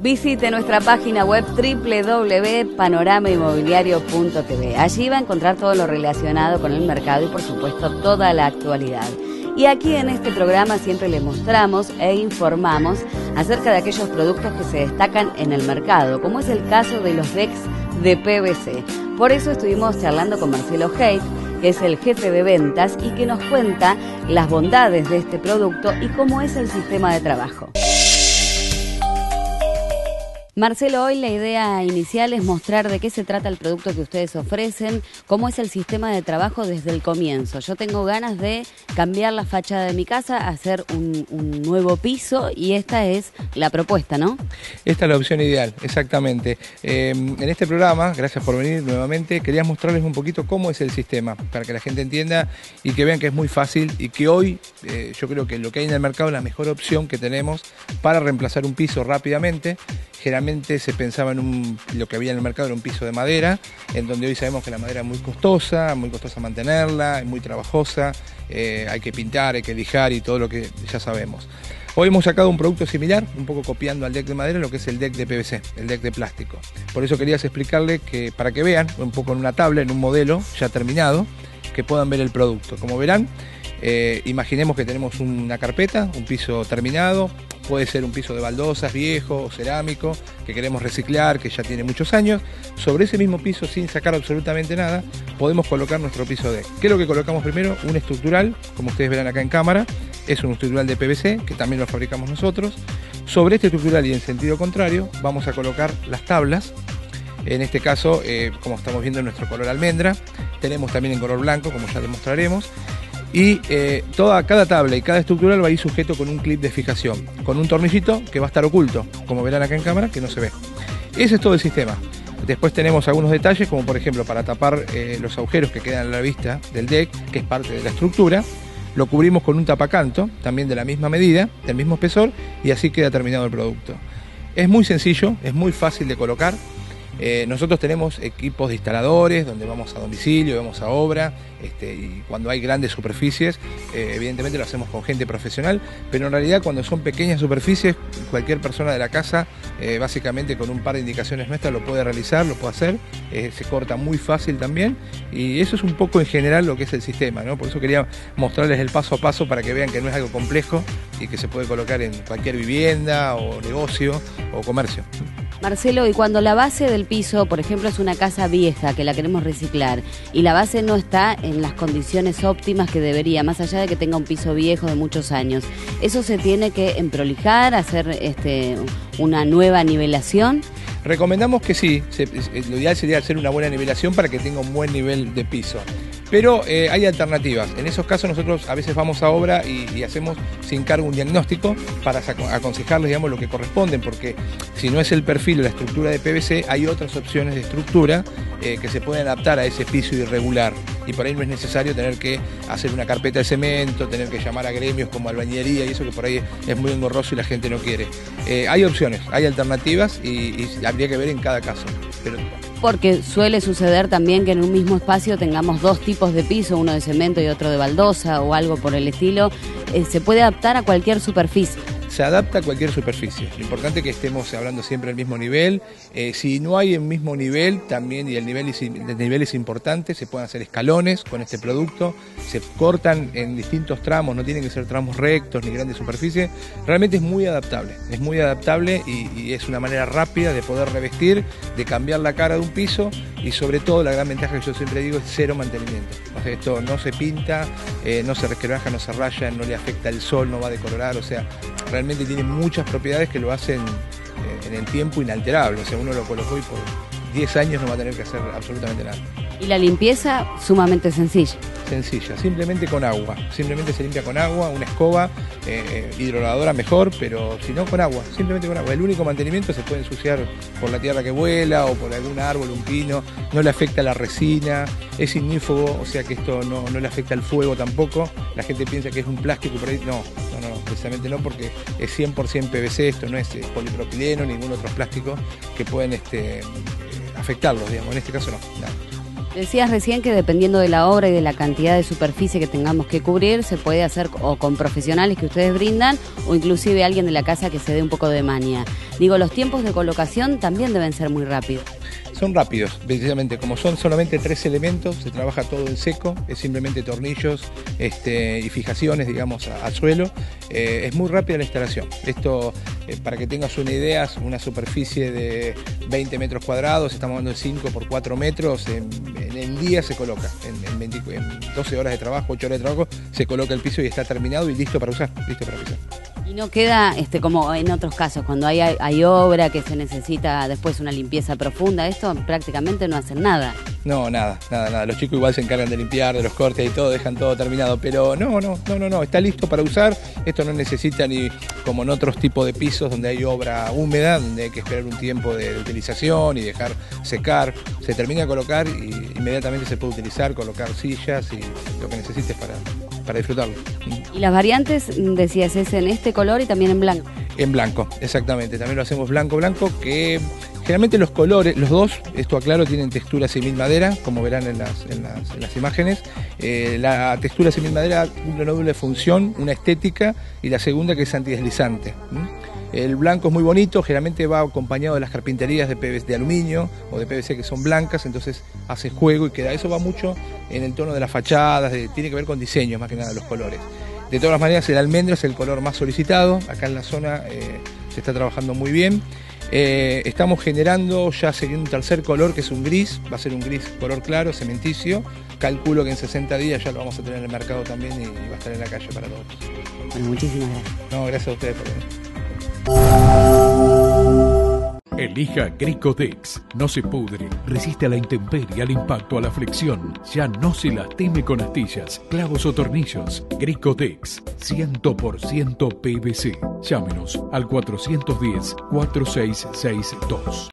Visite nuestra página web www.panoramainmobiliario.tv. Allí va a encontrar todo lo relacionado con el mercado y por supuesto toda la actualidad. Y aquí en este programa siempre le mostramos e informamos acerca de aquellos productos que se destacan en el mercado, como es el caso de los decks de PVC. Por eso estuvimos charlando con Marcelo Haidt, que es el jefe de ventas y que nos cuenta las bondades de este producto y cómo es el sistema de trabajo. Marcelo, hoy la idea inicial es mostrar de qué se trata el producto que ustedes ofrecen, cómo es el sistema de trabajo desde el comienzo. Yo tengo ganas de cambiar la fachada de mi casa, hacer un, nuevo piso y esta es la propuesta, ¿no? Esta es la opción ideal, exactamente. Em, en este programa, gracias por venir nuevamente, quería mostrarles un poquito cómo es el sistema, para que la gente entienda y que vean que es muy fácil y que hoy eh, yo creo que lo que hay en el mercado es la mejor opción que tenemos para reemplazar un piso rápidamente Generalmente se pensaba en un, lo que había en el mercado era un piso de madera, en donde hoy sabemos que la madera es muy costosa, muy costosa mantenerla, es muy trabajosa, eh, hay que pintar, hay que lijar y todo lo que ya sabemos. Hoy hemos sacado un producto similar, un poco copiando al deck de madera, lo que es el deck de PVC, el deck de plástico. Por eso querías explicarle que para que vean un poco en una tabla, en un modelo ya terminado, que puedan ver el producto. Como verán, eh, imaginemos que tenemos una carpeta, un piso terminado, puede ser un piso de baldosas viejo o cerámico que queremos reciclar, que ya tiene muchos años. Sobre ese mismo piso, sin sacar absolutamente nada, podemos colocar nuestro piso de. ¿Qué es lo que colocamos primero? Un estructural, como ustedes verán acá en cámara, es un estructural de PVC, que también lo fabricamos nosotros. Sobre este estructural y en sentido contrario, vamos a colocar las tablas. En este caso, eh, como estamos viendo en nuestro color almendra, tenemos también en color blanco, como ya demostraremos y eh, toda, cada tabla y cada estructural va a ir sujeto con un clip de fijación, con un tornillito que va a estar oculto, como verán acá en cámara, que no se ve. Ese es todo el sistema. Después tenemos algunos detalles, como por ejemplo para tapar eh, los agujeros que quedan a la vista del deck, que es parte de la estructura. Lo cubrimos con un tapacanto, también de la misma medida, del mismo espesor, y así queda terminado el producto. Es muy sencillo, es muy fácil de colocar. Eh, nosotros tenemos equipos de instaladores donde vamos a domicilio, vamos a obra, este, y cuando hay grandes superficies, eh, evidentemente lo hacemos con gente profesional, pero en realidad cuando son pequeñas superficies, cualquier persona de la casa, eh, básicamente con un par de indicaciones nuestras, lo puede realizar, lo puede hacer, se corta muy fácil también, y eso es un poco en general lo que es el sistema, ¿no? por eso quería mostrarles el paso a paso para que vean que no es algo complejo y que se puede colocar en cualquier vivienda o negocio o comercio. Marcelo, y cuando la base del piso, por ejemplo, es una casa vieja que la queremos reciclar y la base no está en las condiciones óptimas que debería, más allá de que tenga un piso viejo de muchos años, ¿eso se tiene que emprolijar, hacer este, una nueva nivelación? Recomendamos que sí, lo ideal sería hacer una buena nivelación para que tenga un buen nivel de piso. Pero eh, hay alternativas. En esos casos nosotros a veces vamos a obra y, hacemos sin cargo un diagnóstico para aconsejarles digamos, lo que corresponden, porque si no es el perfil o la estructura de PVC, hay otras opciones de estructura eh, que se pueden adaptar a ese piso irregular. Y por ahí no es necesario tener que hacer una carpeta de cemento, tener que llamar a gremios como albañería y eso que por ahí es muy engorroso y la gente no quiere. Eh, hay opciones, hay alternativas y, habría que ver en cada caso porque suele suceder también que en un mismo espacio tengamos dos tipos de piso, uno de cemento y otro de baldosa o algo por el estilo. Eh, se puede adaptar a cualquier superficie se adapta a cualquier superficie. Lo importante es que estemos hablando siempre al mismo nivel. Eh, si no hay el mismo nivel, también, y el nivel, es, importante, se pueden hacer escalones con este producto, se cortan en distintos tramos, no tienen que ser tramos rectos ni grandes superficies. Realmente es muy adaptable, es muy adaptable y, es una manera rápida de poder revestir, de cambiar la cara de un piso y sobre todo la gran ventaja que yo siempre digo es cero mantenimiento. Esto no se pinta, eh, no se resquebraja, no se raya, no le afecta el sol, no va a decolorar, o sea, realmente tiene muchas propiedades que lo hacen eh, en el tiempo inalterable. O sea, uno lo colocó y por 10 años no va a tener que hacer absolutamente nada. Y la limpieza sumamente sencilla. Sencilla, simplemente con agua. Simplemente se limpia con agua, una escoba, eh, hidroladora mejor, pero si no con agua, simplemente con agua. El único mantenimiento se puede ensuciar por la tierra que vuela o por algún árbol, un pino, no le afecta la resina, es ignífugo, o sea que esto no, no le afecta al fuego tampoco. La gente piensa que es un plástico, pero no, no, no, precisamente no, porque es 100% PVC, esto no es eh, polipropileno, ningún otro plástico que pueden este, afectarlos, digamos. En este caso no, nada. Decías recién que dependiendo de la obra y de la cantidad de superficie que tengamos que cubrir, se puede hacer o con profesionales que ustedes brindan o inclusive alguien de la casa que se dé un poco de mania. Digo, los tiempos de colocación también deben ser muy rápidos. Son rápidos, precisamente, como son solamente tres elementos, se trabaja todo en seco, es simplemente tornillos este, y fijaciones, digamos, al suelo. Eh, es muy rápida la instalación. Esto, eh, para que tengas una idea, es una superficie de 20 metros cuadrados, estamos hablando de 5 por 4 metros, en, el día se coloca, en, en 12 horas de trabajo, 8 horas de trabajo, se coloca el piso y está terminado y listo para usar, listo para usar. No queda este como en otros casos, cuando hay, hay obra que se necesita después una limpieza profunda, esto prácticamente no hacen nada. No, nada, nada, nada. Los chicos igual se encargan de limpiar, de los cortes y todo, dejan todo terminado. Pero no, no, no, no, no, está listo para usar. Esto no necesita ni como en otros tipos de pisos donde hay obra húmeda, donde hay que esperar un tiempo de, utilización y dejar secar. Se termina de colocar y inmediatamente se puede utilizar, colocar sillas y lo que necesites para, para disfrutarlo. Y las variantes, decías, es en este color y también en blanco. En blanco, exactamente. También lo hacemos blanco, blanco, que generalmente los colores, los dos, esto aclaro, tienen textura simil madera, como verán en las, imágenes. Eh, la textura simil madera cumple una doble función, una estética y la segunda que es antideslizante. El blanco es muy bonito, generalmente va acompañado de las carpinterías de PVC de aluminio o de PVC que son blancas, entonces hace juego y queda. Eso va mucho en el tono de las fachadas, tiene que ver con diseño más que nada los colores. De todas maneras, el almendro es el color más solicitado. Acá en la zona eh, se está trabajando muy bien. Eh, estamos generando ya sería un tercer color que es un gris, va a ser un gris color claro, cementicio. Calculo que en 60 días ya lo vamos a tener en el mercado también y, va a estar en la calle para todos. Bueno, muchísimas gracias. No, gracias a ustedes por venir. Elija Gricotex. No se pudre, resiste a la intemperie, al impacto, a la flexión. Ya no se lastime con astillas, clavos o tornillos. Gricotex, 100% PVC. Llámenos al 410 4662.